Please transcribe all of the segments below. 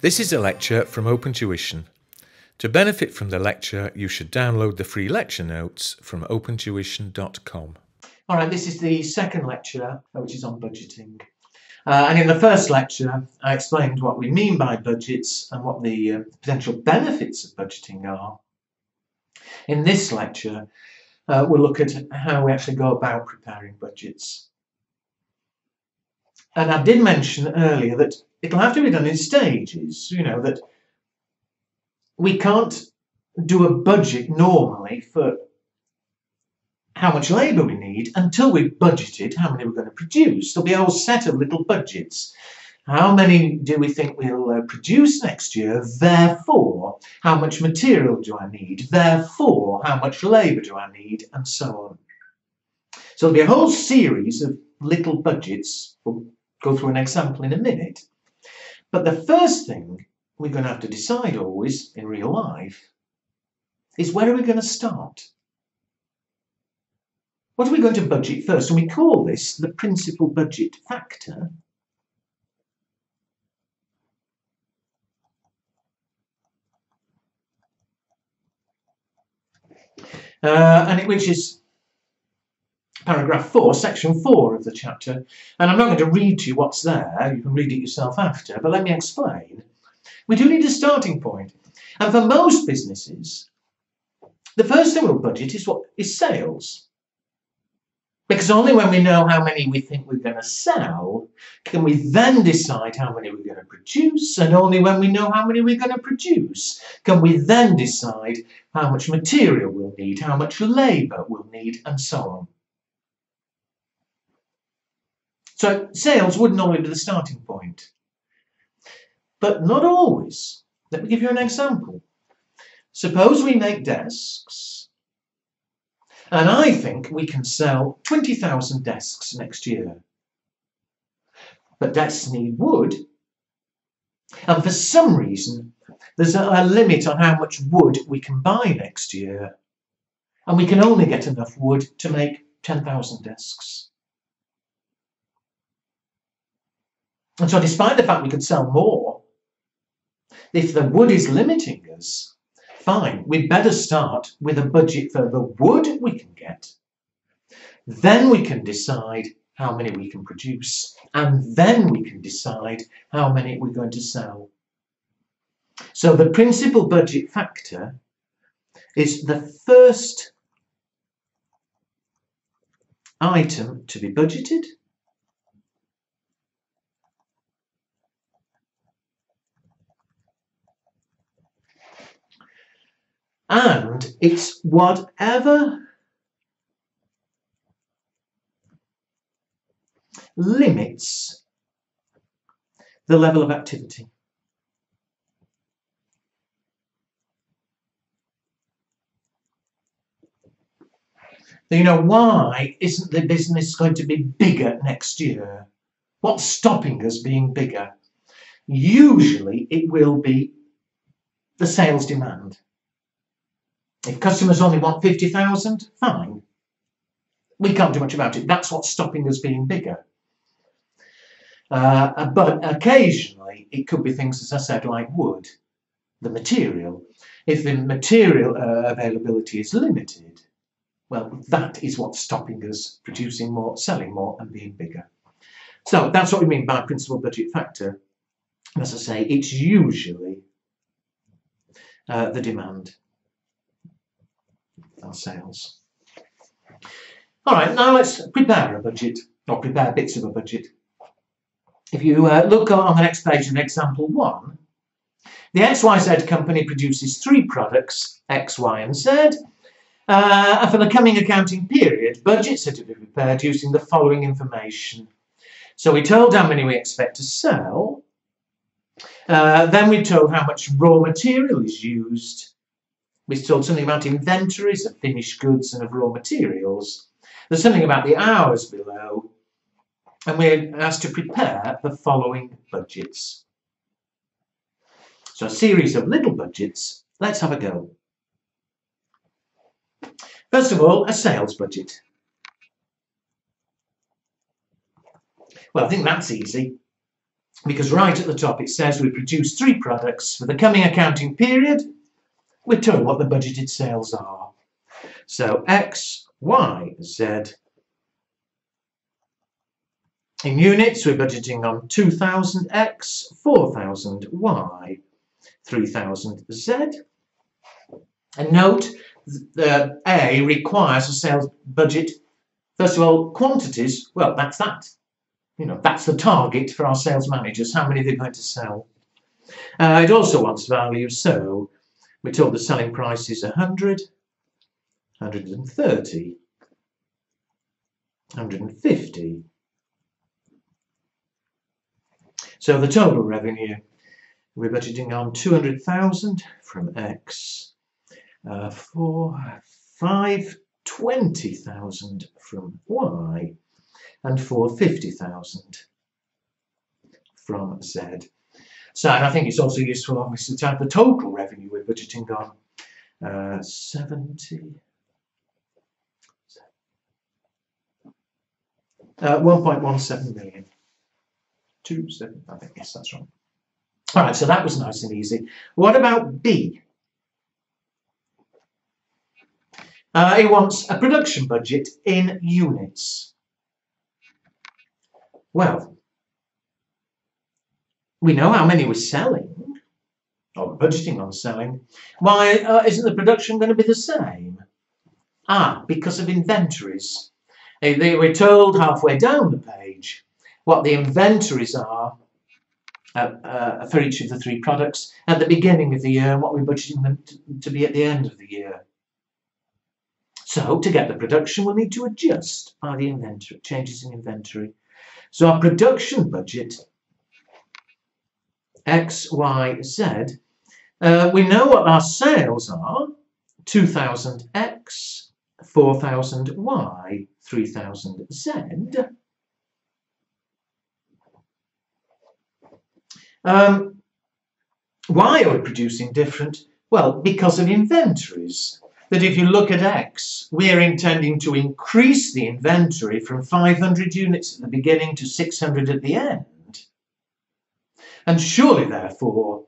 This is a lecture from OpenTuition. To benefit from the lecture, you should download the free lecture notes from opentuition.com. All right, this is the second lecture, uh, which is on budgeting. Uh, and in the first lecture, I explained what we mean by budgets and what the uh, potential benefits of budgeting are. In this lecture, uh, we'll look at how we actually go about preparing budgets. And I did mention earlier that it'll have to be done in stages, you know, that we can't do a budget normally for how much labour we need until we've budgeted how many we're going to produce. There'll be a whole set of little budgets. How many do we think we'll uh, produce next year? Therefore, how much material do I need? Therefore, how much labour do I need? And so on. So there'll be a whole series of little budgets. We'll go through an example in a minute. But the first thing we're going to have to decide always in real life is where are we going to start? What are we going to budget first? And we call this the principal budget factor. Uh, and it, which is paragraph 4, section 4 of the chapter. And I'm not going to read to you what's there, you can read it yourself after, but let me explain. We do need a starting point. And for most businesses, the first thing we'll budget is what is sales. Because only when we know how many we think we're going to sell can we then decide how many we're going to produce. And only when we know how many we're going to produce can we then decide how much material we'll need, how much labour we'll need, and so on. So sales would normally be the starting point. But not always. Let me give you an example. Suppose we make desks and I think we can sell 20,000 desks next year. But desks need wood. And for some reason, there's a, limit on how much wood we can buy next year. And we can only get enough wood to make 10,000 desks. And so despite the fact we could sell more, if the wood is limiting us, fine. We'd better start with a budget for the wood we can get. Then we can decide how many we can produce. And then we can decide how many we're going to sell. So the principal budget factor is the first item to be budgeted and it's whatever limits the level of activity. You know, why isn't the business going to be bigger next year? What's stopping us being bigger? Usually it will be the sales demand. If customers only want 50,000, fine. We can't do much about it. That's what's stopping us being bigger. Uh, but occasionally, it could be things, as I said, like wood, the material. If the material uh, availability is limited, well, that is what's stopping us producing more, selling more, and being bigger. So that's what we mean by principal budget factor. As I say, it's usually uh, the demand sales. All right, now let's prepare a budget, or prepare bits of a budget. If you uh, look on the next page in example one, the XYZ company produces three products, X, Y and Z, uh, and for the coming accounting period, budgets are to be prepared using the following information. So we told how many we expect to sell, uh, then we told how much raw material is used, we told something about inventories of finished goods and of raw materials. There's something about the hours below. And we're asked to prepare the following budgets. So a series of little budgets. Let's have a go. First of all, a sales budget. Well, I think that's easy. because right at the top it says we produce three products for the coming accounting period. We're told what the budgeted sales are. So X, Y, Z. In units, we're budgeting on 2000 X, 4000 Y, 3000 Z. And note that A requires a sales budget. First of all, quantities, well, that's that. You know, that's the target for our sales managers, how many they're going to sell. Uh, it also wants value, so we're told the selling price is 100, 130, 150. So the total revenue, we're budgeting on 200,000 from X, uh, 4, 5, 20,000 from Y, and 450,000 from Z. So, and I think it's also useful, obviously, to have the total revenue we're budgeting on. Uh, 70. Uh, 1.17 million. Two seven, I think, yes, that's right. All right, so that was nice and easy. What about B? Uh, he wants a production budget in units. Well, we know how many we're selling, or budgeting on selling. Why uh, isn't the production going to be the same? Ah, because of inventories. They were told halfway down the page what the inventories are uh, uh, for each of the three products at the beginning of the year and what we're budgeting them to, to be at the end of the year. So to get the production, we'll need to adjust by the inventory, changes in inventory. So our production budget, X, Y, Z, uh, we know what our sales are, 2000X, 4000Y, 3000Z. Um, why are we producing different? Well, because of inventories that if you look at X, we're intending to increase the inventory from 500 units at the beginning to 600 at the end. And surely, therefore,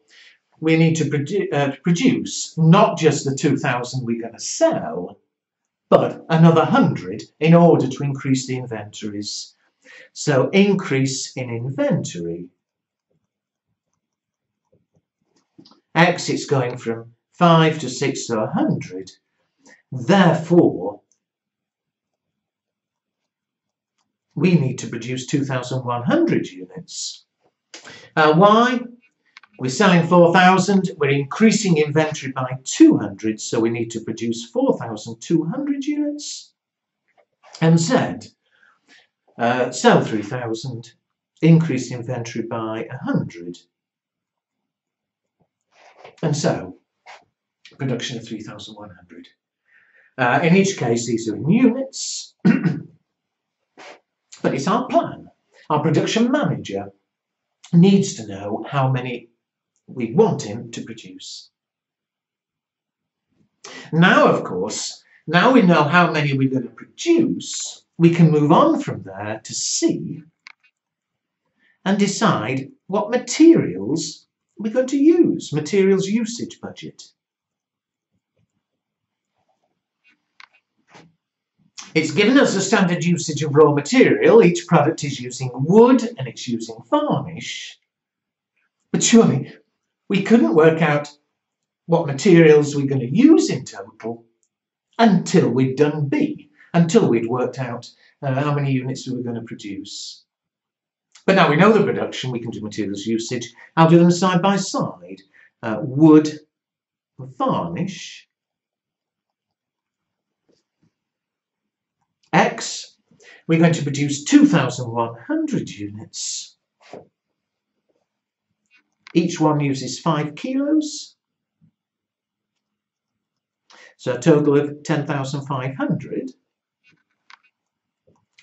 we need to produ uh, produce not just the 2,000 we're going to sell, but another 100 in order to increase the inventories. So increase in inventory. X, is going from 5 to 6 to 100. Therefore, we need to produce 2,100 units. Uh, why? We're selling 4,000, we're increasing inventory by 200, so we need to produce 4,200 units. And Z, uh, sell 3,000, increase inventory by 100. And so, production of 3,100. Uh, in each case, these are in units, but it's our plan. Our production manager needs to know how many we want him to produce. Now, of course, now we know how many we're going to produce, we can move on from there to see and decide what materials we're going to use, materials usage budget. It's given us a standard usage of raw material. Each product is using wood and it's using varnish. But surely we couldn't work out what materials we're going to use in total until we'd done B, until we'd worked out uh, how many units we were going to produce. But now we know the production, we can do materials usage. I'll do them side by side. Uh, wood, varnish, X, we're going to produce 2,100 units. Each one uses 5 kilos. So a total of 10,500.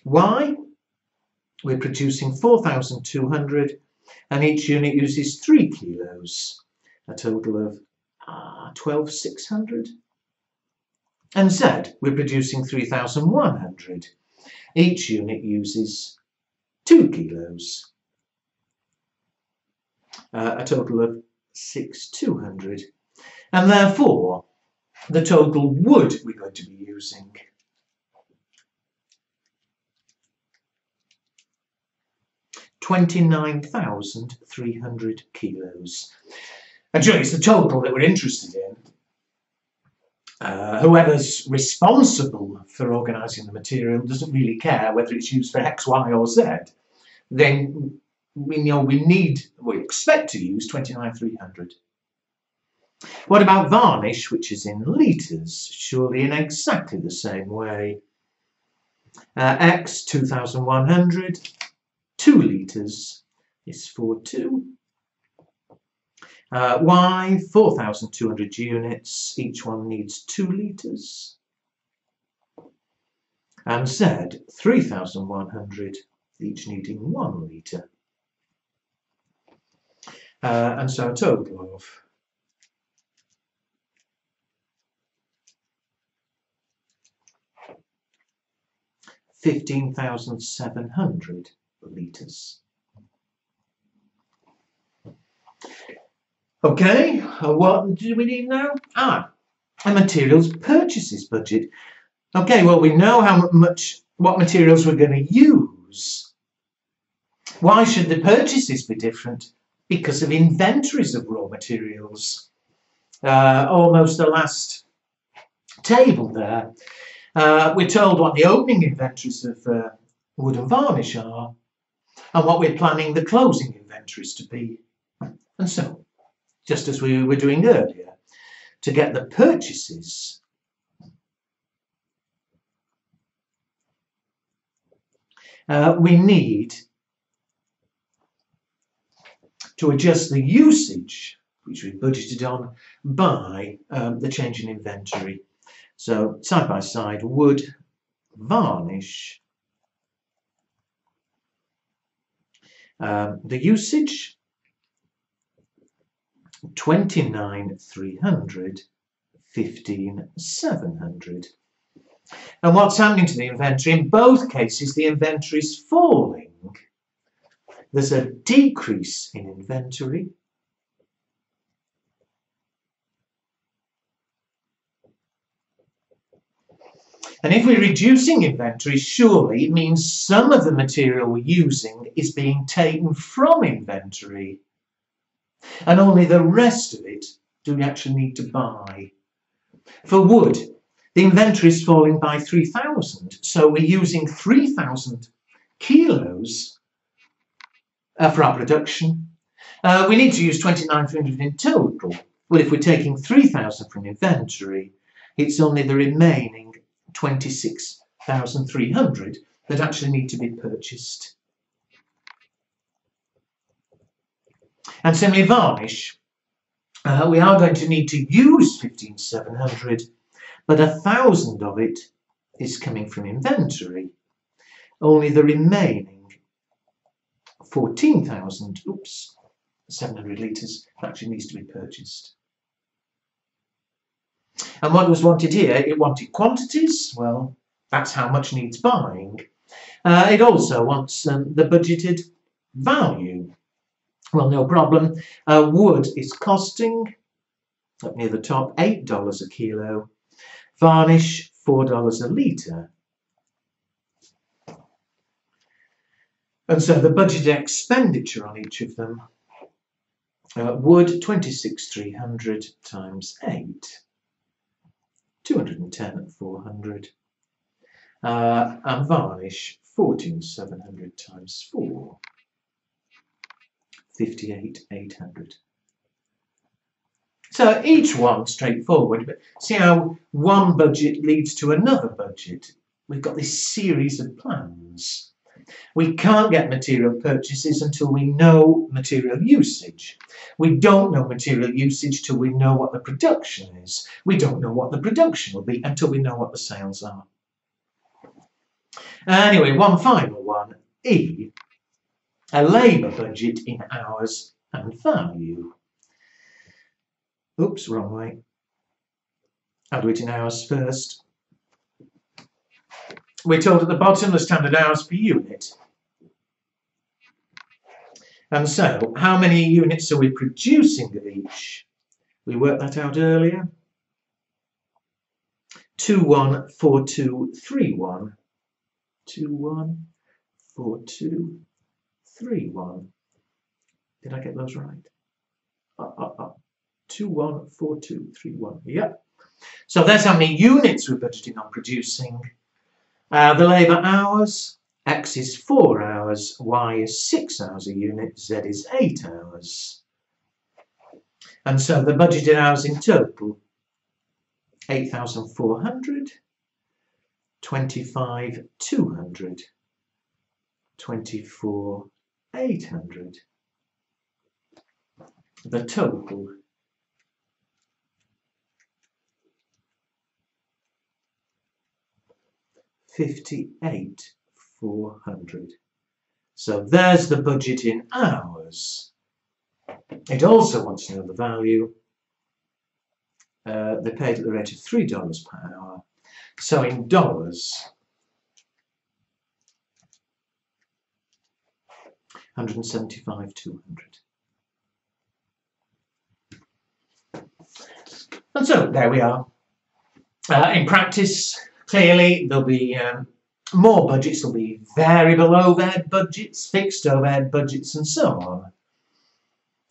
Y, we're producing 4,200 and each unit uses 3 kilos. A total of uh, 12,600. And Z, we're producing 3,100. Each unit uses 2 kilos. uh, a total of 6200. And therefore, the total wood we're going to be using Twenty-nine thousand three hundred kilos. And surely it's the total that we're interested in. Uh, whoever's responsible for organising the material doesn't really care whether it's used for X, Y, or Z. Then we know we need, we expect to use 29,300. What about varnish, which is in litres? Surely in exactly the same way. Uh, X 2,100, 2 litres is 42. Uh, y 4,200 units, each one needs 2 litres. And Z 3,100, each needing 1 litre. Uh, and so a total of fifteen thousand seven hundred litres. Okay, uh, what do we need now? Ah, a materials purchases budget. Okay, well we know how much, what materials we're going to use. Why should the purchases be different? because of inventories of raw materials. Uh, almost the last table there. Uh, we're told what the opening inventories of uh, wood and varnish are and what we're planning the closing inventories to be. And so, just as we were doing earlier, to get the purchases uh, we need to adjust the usage, which we budgeted on, by um, the change in inventory. So side by side, wood, varnish, um, the usage, 29,300, 15,700. And what's happening to the inventory? In both cases, the inventory is falling there's a decrease in inventory. And if we're reducing inventory, surely it means some of the material we're using is being taken from inventory. And only the rest of it do we actually need to buy. For wood, the inventory is falling by 3,000. So we're using 3,000 kilos uh, for our production. Uh, we need to use 29,300 in total. Well, if we're taking 3,000 from inventory, it's only the remaining 26,300 that actually need to be purchased. And similarly, varnish. Uh, we are going to need to use 15,700, but a thousand of it is coming from inventory. Only the remaining 14,000, oops, 700 litres actually needs to be purchased. And what was wanted here? It wanted quantities. Well, that's how much needs buying. Uh, it also wants um, the budgeted value. Well, no problem. Uh, wood is costing, up near the top, $8 a kilo. Varnish, $4 a litre. And so the budget expenditure on each of them uh, would 26,300 times 8, 210 400, uh, and varnish 14,700 times 4, 58,800. So each one straightforward, but see how one budget leads to another budget. We've got this series of plans. We can't get material purchases until we know material usage. We don't know material usage till we know what the production is. We don't know what the production will be until we know what the sales are. Anyway, one final one, E, a labour budget in hours and value. Oops, wrong way. I'll do it in hours first we're told at the bottom the standard hours per unit. And so, how many units are we producing of each? We worked that out earlier. 214231. 214231. Did I get those right? Uh, uh, uh. 214231. Yep. So that's how many units we're budgeting on producing. Uh, the labour hours, X is 4 hours, Y is 6 hours a unit, Z is 8 hours. And so the budgeted hours in total, 8,400, 25, 200, 24, 800. The total Fifty-eight four hundred. So there's the budget in hours. It also wants to know the value. Uh, they paid at the rate of $3 per hour. So in dollars, 175, 200. And so there we are. Uh, in practice, clearly there'll be um, more budgets, there'll be variable overhead budgets, fixed overhead budgets, and so on.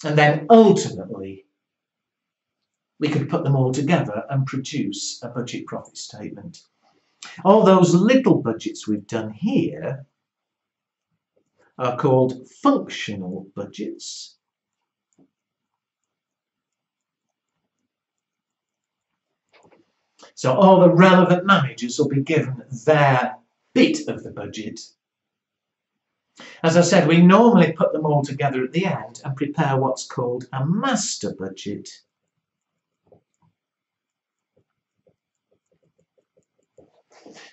And then ultimately, we could put them all together and produce a budget profit statement. All those little budgets we've done here are called functional budgets. So all the relevant managers will be given their bit of the budget as I said, we normally put them all together at the end and prepare what's called a master budget.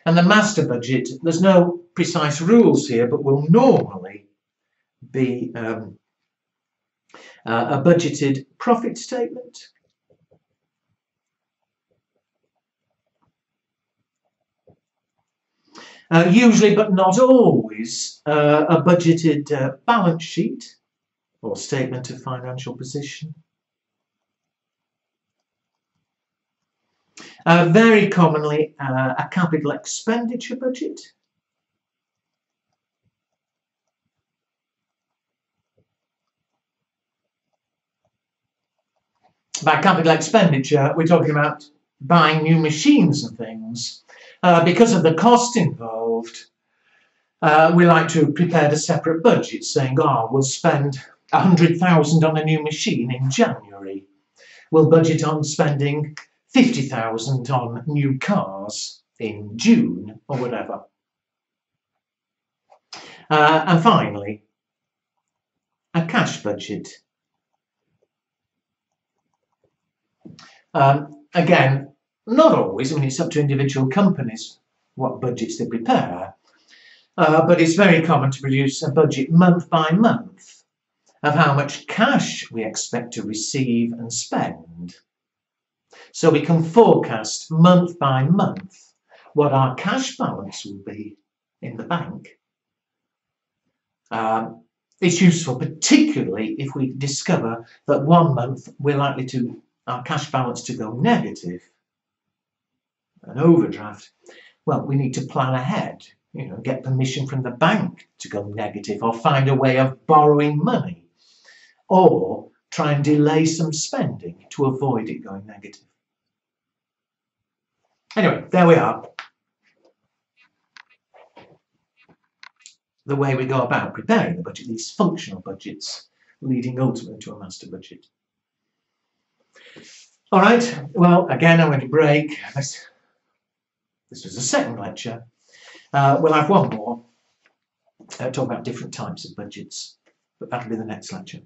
And the master budget, there's no precise rules here, but will normally be um, uh, a budgeted profit statement Uh, usually, but not always, uh, a budgeted uh, balance sheet or statement of financial position. Uh, very commonly, uh, a capital expenditure budget. By capital expenditure, we're talking about buying new machines and things. Uh, because of the cost involved, uh, we like to have prepared a separate budget saying, oh, we'll spend 100,000 on a new machine in January. We'll budget on spending 50,000 on new cars in June or whatever. Uh, and finally, a cash budget. Um, again, not always, I mean, it's up to individual companies what budgets they prepare, uh, but it's very common to produce a budget month by month of how much cash we expect to receive and spend. So we can forecast month by month what our cash balance will be in the bank. Um, it's useful particularly if we discover that one month we're likely to our cash balance to go negative. An overdraft, well, we need to plan ahead, you know, get permission from the bank to go negative or find a way of borrowing money. Or try and delay some spending to avoid it going negative. Anyway, there we are. The way we go about preparing the budget, these functional budgets, leading ultimately to a master budget. All right, well, again, I'm going to break. Let's this was the second lecture. Uh, we'll have one more, uh, talk about different types of budgets, but that'll be the next lecture.